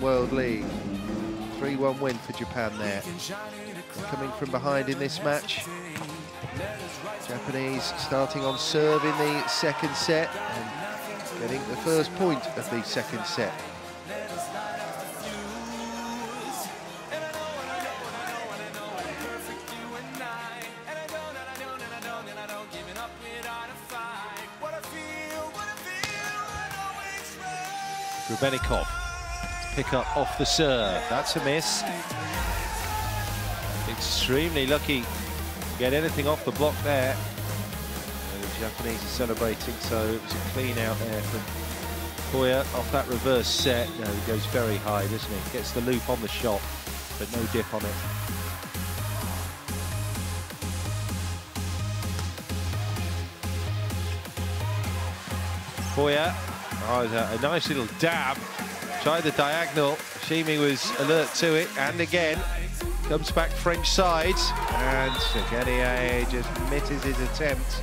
World League. 3-1 win for Japan there. They're coming from behind in this match. Japanese starting on serve in the second set and getting the first point of the second set. Grebennikov pick up off the serve. That's a miss. Extremely lucky get anything off the block there. And the Japanese are celebrating, so it was a clean out there from Koya off that reverse set. No, he goes very high, doesn't he? Gets the loop on the shot, but no dip on it. Koya, oh, a nice little dab Tried the diagonal. Shimi was alert to it. And again, comes back French side. And Chevalier just misses his attempt.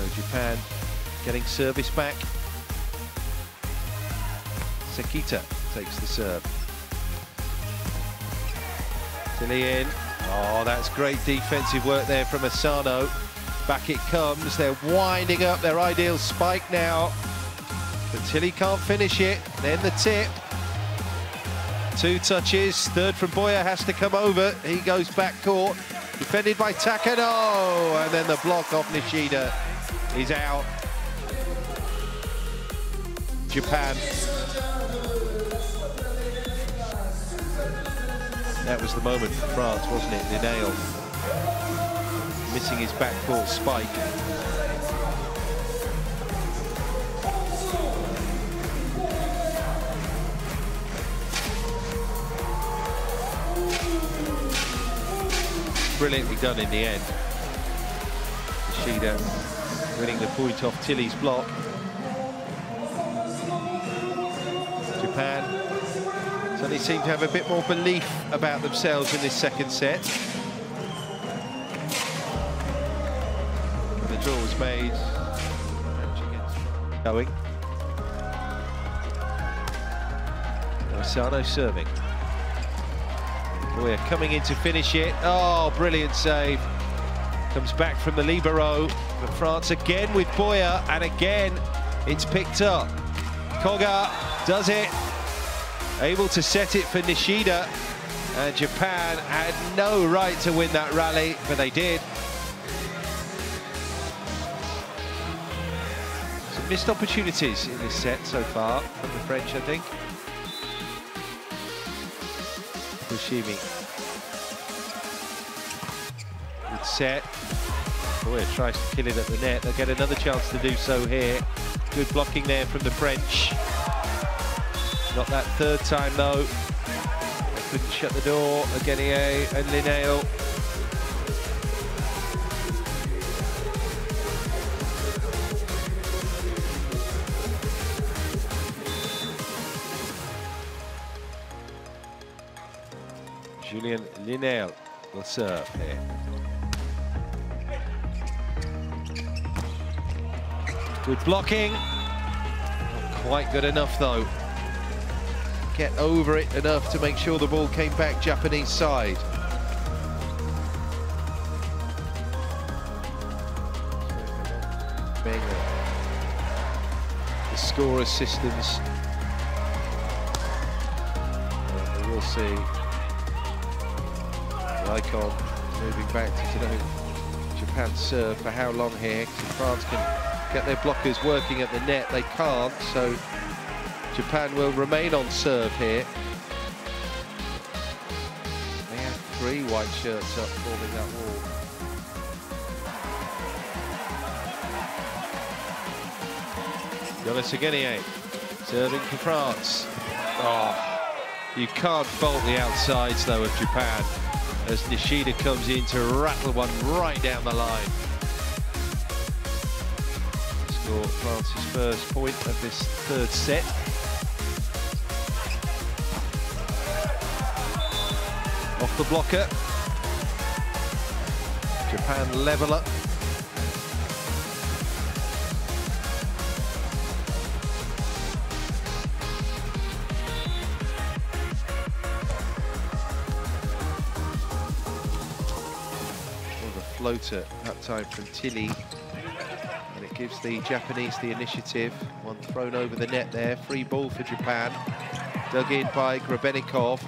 So Japan getting service back. Sekita takes the serve. Tillie in. Oh, that's great defensive work there from Asano. Back it comes. They're winding up their ideal spike now. But Tillie can't finish it. Then the tip. Two touches. Third from Boyer has to come over. He goes back court. Defended by Takano. And then the block off Nishida is out. Japan. That was the moment for France, wasn't it? Lyneel missing his backcourt spike. Brilliantly done in the end. Nishida winning the point off Tillie's block. Japan suddenly seem to have a bit more belief about themselves in this second set. The draw was made. Going. Asano serving. We're coming in to finish it. Oh, brilliant save. Comes back from the libero. But France again with Boyer, and again it's picked up. Koga does it. Able to set it for Nishida. And Japan had no right to win that rally, but they did. Some missed opportunities in this set so far from the French, I think. Fushimi. Good set. Tries to kill it at the net. They'll get another chance to do so here. Good blocking there from the French. Not that third time though. They couldn't shut the door. Aguenier and Lyneel. Julien Lyneel will serve here. Good blocking. Not quite good enough, though. Get over it enough to make sure the ball came back Japanese side. The score assistance. We'll see. The icon moving back to today. Japan serve for how long here? France can get their blockers working at the net, they can't, so Japan will remain on serve here. They have three white shirts up forming that wall. Jonas serving for France. Oh, you can't fault the outsides though of Japan as Nishida comes in to rattle one right down the line. Score France's first point of this third set. Off the blocker. Japan level up. Floater, that time from Tillie. And it gives the Japanese the initiative. One thrown over the net there, free ball for Japan. Dug in by Grebennikov.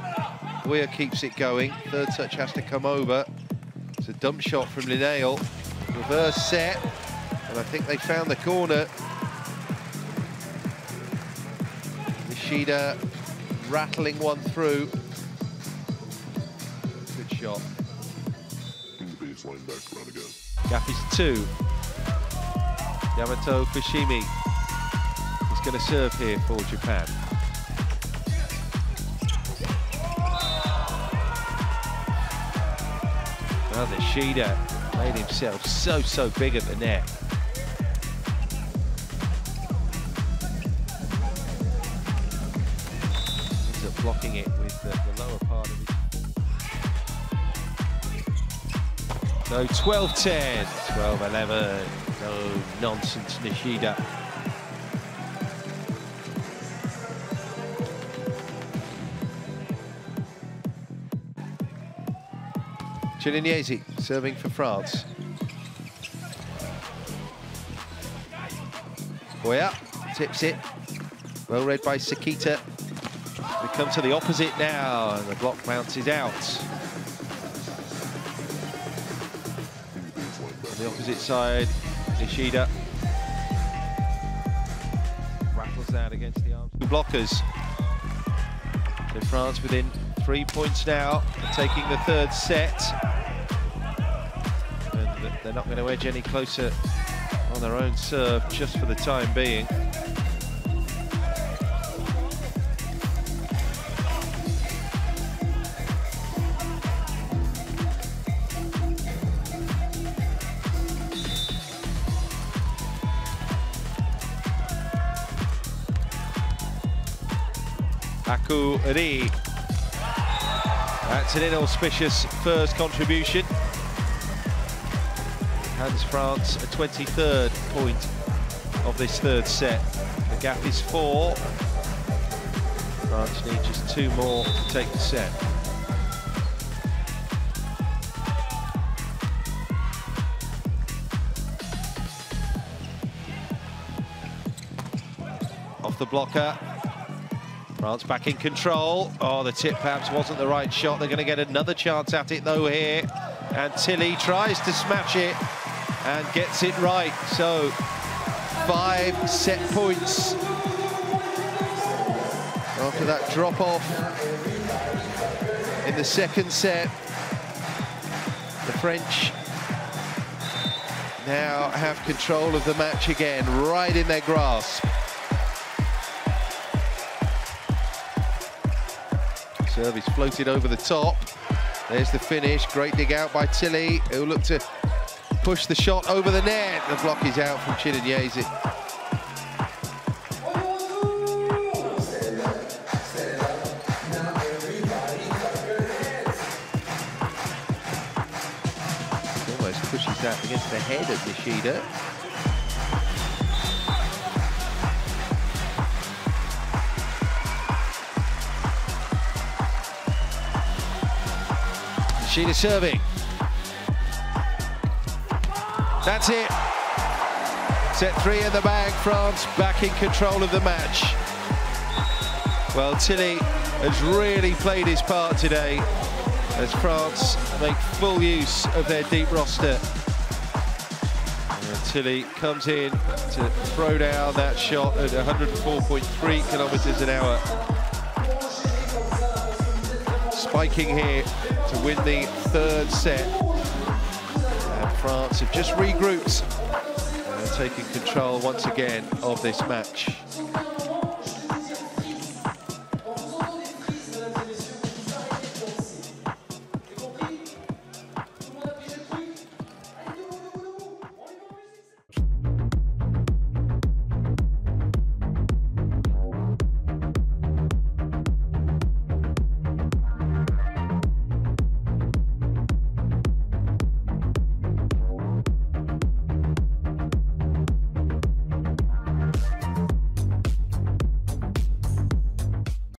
Weir keeps it going. Third touch has to come over. It's a dump shot from Lyneel. Reverse set. And I think they found the corner. Nishida rattling one through. Good shot back, run again. Gap is two. Yamato Fushimi is going to serve here for Japan. Well, Nishida made himself so, so big at the net. Blocking it with the, the So 12-10, 12-11, no nonsense Nishida. Chinenyeze serving for France. Boyer tips it. Well read by Sekita. We come to the opposite now, and the block bounces out. The opposite side, Nishida rattles that against the arms. Blockers. So France within three points now, taking the third set. And they're not going to edge any closer on their own serve just for the time being. Haku Ri. That's an inauspicious first contribution. Hands France a 23rd point of this third set. The gap is four. France need just two more to take the set. Off the blocker, France back in control. Oh, the tip perhaps wasn't the right shot. They're going to get another chance at it, though, here. And Tillie tries to smash it and gets it right. So, five set points after that drop-off in the second set. The French now have control of the match again, right in their grasp. Service floated over the top. There's the finish. Great dig out by Tillie, who looked to push the shot over the net. The block is out from Chinenyeze. Almost pushes that against the head of Nishida. Sheena serving. That's it. Set three in the bag. France back in control of the match. Well, Tillie has really played his part today as France make full use of their deep roster. Tillie comes in to throw down that shot at 104.3 kilometres an hour. Spiking here to win the third set. And France have just regrouped and taking control once again of this match.